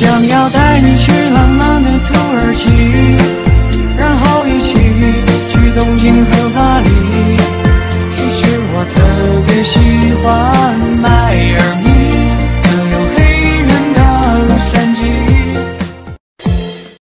想要带你去浪漫的土耳其然后一起去东京和巴黎。